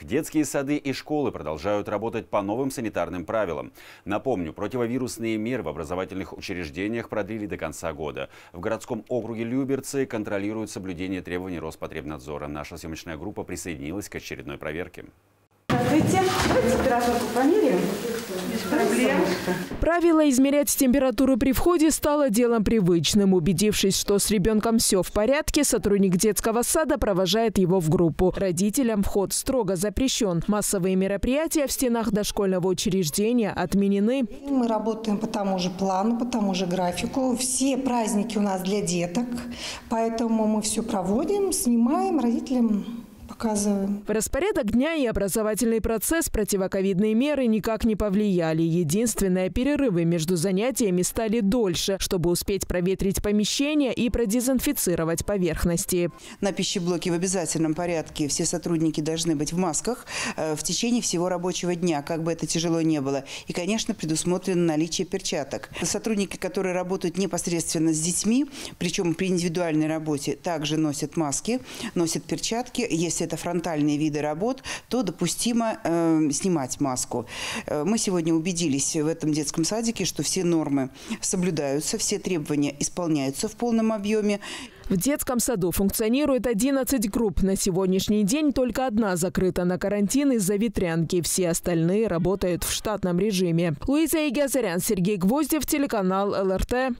Детские сады и школы продолжают работать по новым санитарным правилам. Напомню, противовирусные меры в образовательных учреждениях продлили до конца года. В городском округе Люберцы контролируют соблюдение требований Роспотребнадзора. Наша съемочная группа присоединилась к очередной проверке. Здравствуйте. Давайте температуру померяем. Без проблем. Правило измерять температуру при входе стало делом привычным. Убедившись, что с ребенком все в порядке, сотрудник детского сада провожает его в группу. Родителям вход строго запрещен. Массовые мероприятия в стенах дошкольного учреждения отменены. Мы работаем по тому же плану, по тому же графику. Все праздники у нас для деток, поэтому мы все проводим, снимаем родителям показываем. В распорядок дня и образовательный процесс противоковидные меры никак не повлияли. Единственное, перерывы между занятиями стали дольше, чтобы успеть проветрить помещение и продезинфицировать поверхности. На пищеблоке в обязательном порядке все сотрудники должны быть в масках э, в течение всего рабочего дня, как бы это тяжело не было. И, конечно, предусмотрено наличие перчаток. Сотрудники, которые работают непосредственно с детьми, причем при индивидуальной работе, также носят маски, носят перчатки. Если это фронтальные виды работ, то допустимо э, снимать маску. Э, мы сегодня убедились в этом детском садике, что все нормы соблюдаются, все требования исполняются в полном объеме. В детском саду функционирует 11 групп. На сегодняшний день только одна закрыта на карантин из-за ветрянки. Все остальные работают в штатном режиме. Луиза Игазарян, Сергей Гвоздев, телеканал ЛРТ.